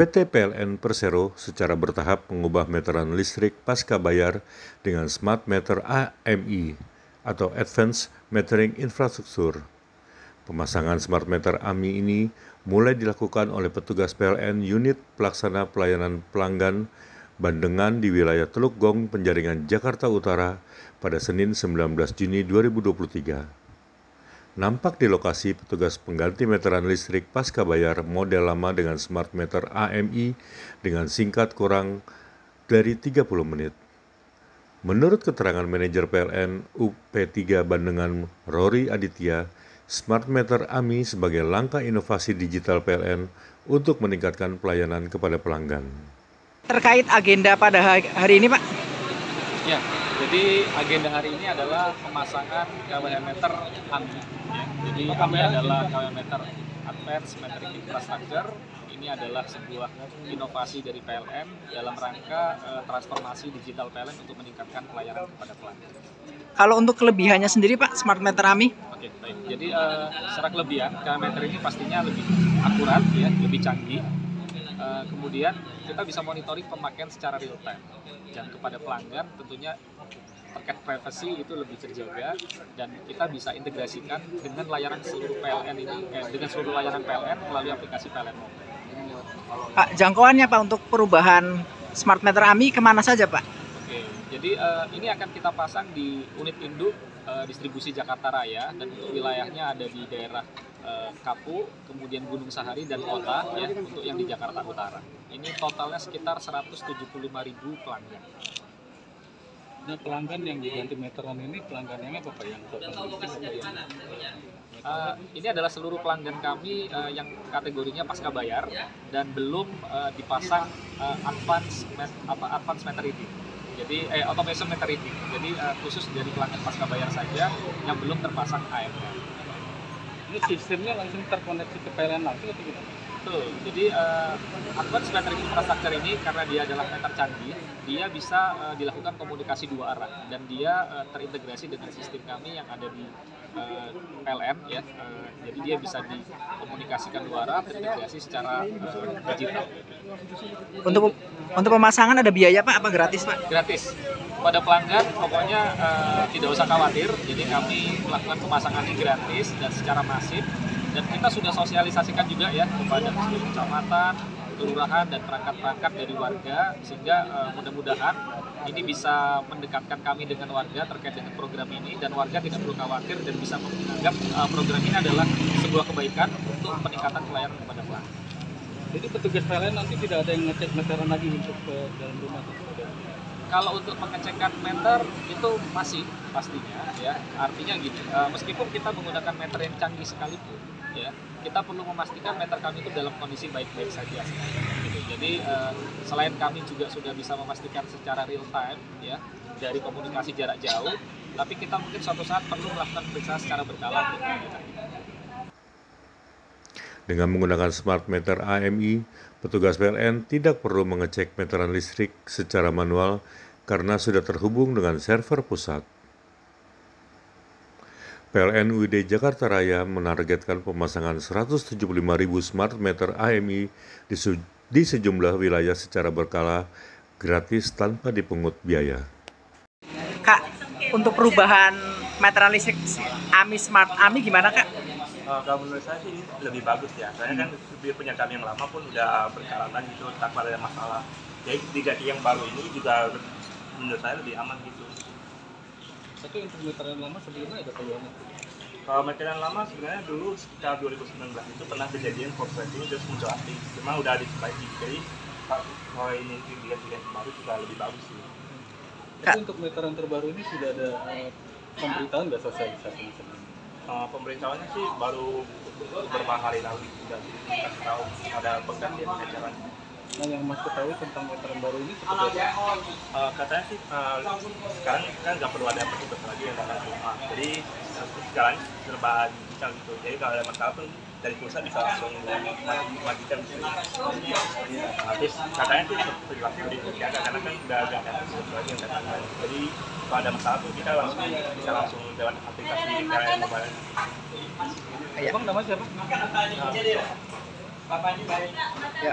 PT PLN Persero secara bertahap mengubah meteran listrik pasca bayar dengan Smart Meter AMI atau Advanced Metering Infrastructure. Pemasangan Smart Meter AMI ini mulai dilakukan oleh petugas PLN Unit Pelaksana Pelayanan Pelanggan Bandengan di wilayah Teluk Gong, Penjaringan, Jakarta Utara pada Senin 19 Juni 2023. Nampak di lokasi petugas pengganti meteran listrik pasca bayar model lama dengan smart meter AMI dengan singkat kurang dari 30 menit. Menurut keterangan manajer PLN UP3 Bandengan Rory Aditya, smart meter AMI sebagai langkah inovasi digital PLN untuk meningkatkan pelayanan kepada pelanggan. Terkait agenda pada hari ini, Pak? Ya, jadi agenda hari ini adalah pemasangan KWH meter AMI. Jadi kami adalah KWH meter Advanced Metering Infrastructure. Ini adalah sebuah inovasi dari PLN dalam rangka uh, transformasi digital PLN untuk meningkatkan pelayanan kepada pelanggan. Kalau untuk kelebihannya sendiri Pak, Smart Meter AMI? Oke, baik. Jadi uh, secara kelebihan, KWH meter ini pastinya lebih akurat, ya, lebih canggih, Uh, kemudian kita bisa monitoring pemakaian secara real time dan kepada pelanggan tentunya terkait privacy itu lebih terjaga dan kita bisa integrasikan dengan layanan seluruh PLN ini eh, dengan seluruh layanan PLN melalui aplikasi PLN Pak, jangkauannya Pak untuk perubahan smart meter AMI ke mana saja Pak? Oke, jadi uh, ini akan kita pasang di unit induk uh, distribusi Jakarta Raya dan untuk wilayahnya ada di daerah uh, Kapu, kemudian Gunung Sahari dan Kota ya untuk yang di Jakarta Utara. Ini totalnya sekitar 175.000 pelanggan. Nah, pelanggan yang diganti meteran ini pelanggannya apa Pak yang Uh, ini adalah seluruh pelanggan kami uh, yang kategorinya pasca bayar dan belum uh, dipasang uh, advance met, apa advance meter reading. Jadi eh, automation meter reading. Jadi uh, khusus dari pelanggan pasca bayar saja yang belum terpasang AMK. Ini sistemnya langsung terkoneksi ke PLN langsung atau gimana? Betul. Jadi uh, advanced metering infrastructure ini karena dia adalah meter canggih, dia bisa uh, dilakukan komunikasi dua arah dan dia uh, terintegrasi dengan sistem kami yang ada di uh, PLN ya. Uh, jadi dia bisa dikomunikasikan dua arah, terintegrasi secara uh, digital. Untuk untuk pemasangan ada biaya Pak apa gratis Pak? Gratis. Pada pelanggan pokoknya uh, tidak usah khawatir. Jadi kami melakukan pemasangan ini gratis dan secara masif dan kita sudah sosialisasikan juga ya kepada seluruh kecamatan, kelurahan dan perangkat-perangkat dari warga sehingga uh, mudah-mudahan ini bisa mendekatkan kami dengan warga terkait dengan program ini dan warga tidak perlu khawatir dan bisa menganggap uh, program ini adalah sebuah kebaikan untuk peningkatan pelayanan kepada pelanggan. Jadi petugas PLN nanti tidak ada yang ngecek meteran lagi untuk ke dalam rumah kalau untuk pengecekan meter itu masih pastinya ya artinya gini uh, meskipun kita menggunakan meter yang canggih sekalipun ya kita perlu memastikan meter kami itu dalam kondisi baik-baik saja gitu. jadi uh, selain kami juga sudah bisa memastikan secara real time ya dari komunikasi jarak jauh tapi kita mungkin suatu saat perlu melakukan pemeriksaan secara berkala dengan menggunakan smart meter AMI, petugas PLN tidak perlu mengecek meteran listrik secara manual karena sudah terhubung dengan server pusat. PLN UID Jakarta Raya menargetkan pemasangan 175.000 smart meter AMI di, di sejumlah wilayah secara berkala gratis tanpa dipungut biaya. Kak, untuk perubahan meteran listrik AMI Smart AMI gimana Kak? uh, kalau menurut saya sih lebih bagus ya. Soalnya kan punya kami yang lama pun udah berkaratan gitu tanpa ada masalah. Jadi diganti yang baru ini juga menurut saya lebih aman gitu. Tapi untuk meteran lama sebelumnya ada keluhan kalau meteran lama sebenarnya dulu sekitar 2019 itu pernah kejadian korsleting terus muncul api cuma udah diperbaiki. Jadi kalau ini diganti-ganti baru juga lebih bagus sih. Tapi untuk meteran terbaru ini sudah ada uh, pemberitahuan nggak sosialisasi uh, pemberitahuannya sih baru beberapa hari lalu sudah dikasih tahu ada penggantian acara. Nah yang Mas ketahui tentang meteran baru ini seperti apa? Uh, katanya sih uh, sekarang kan nggak perlu ada petugas lagi yang datang rumah. Jadi sekarang serba digital gitu. Jadi kalau ada masalah pun dari pusat bisa langsung bisa. Habis katanya sih perilaku dijaga karena kan udah gak ada lagi yang datang. Jadi kalau ada masalah tuh kita langsung bisa langsung lewat aplikasi PLN mobile. Ya. Bang nama siapa? Ya,